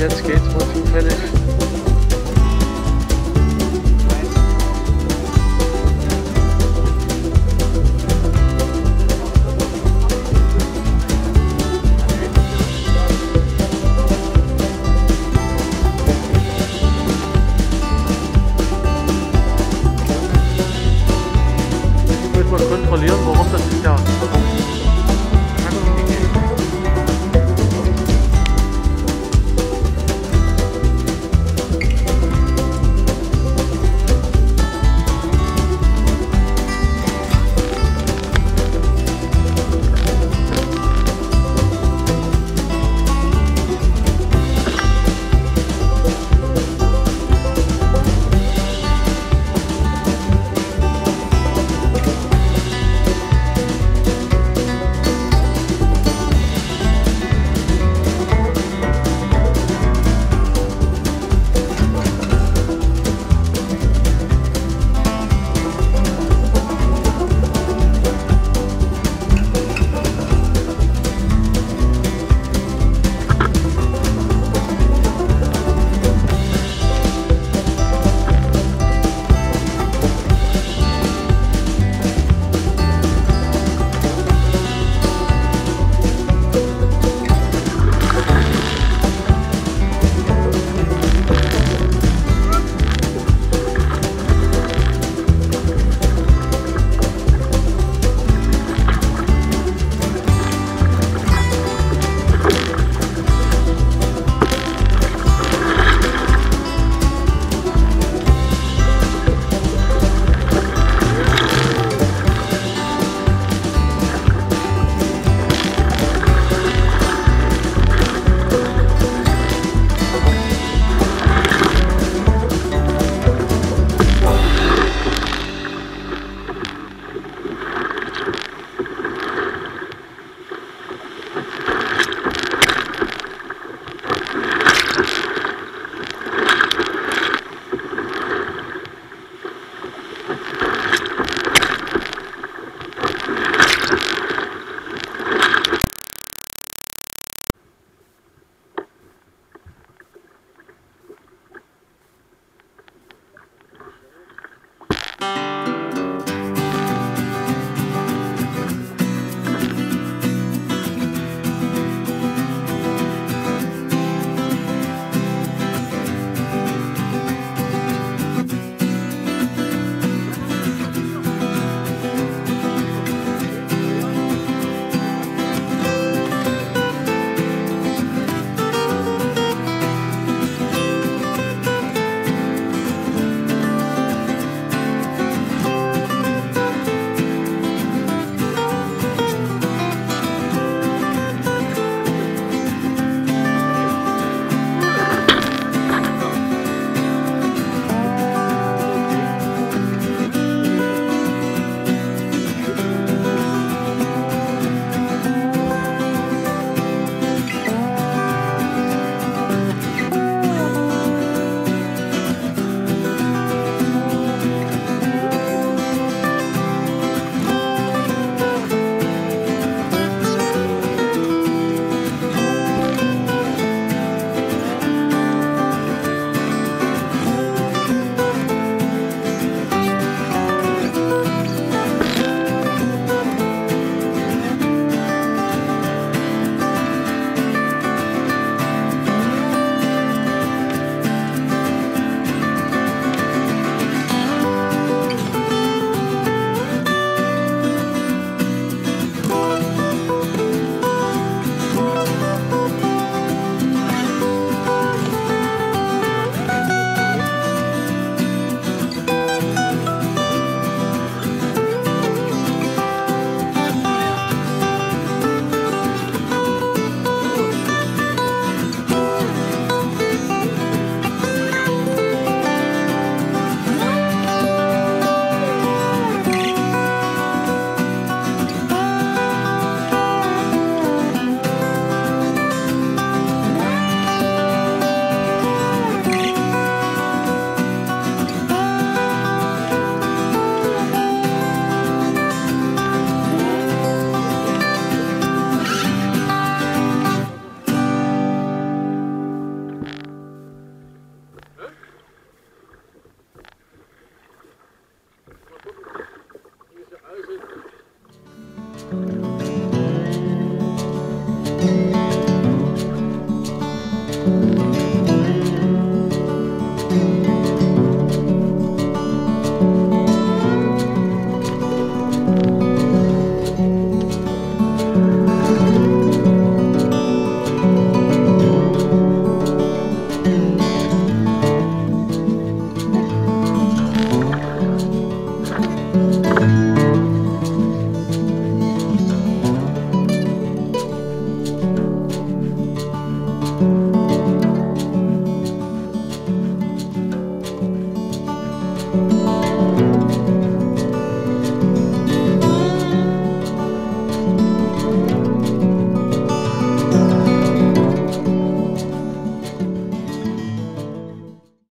jetzt geht's wohl zufällig.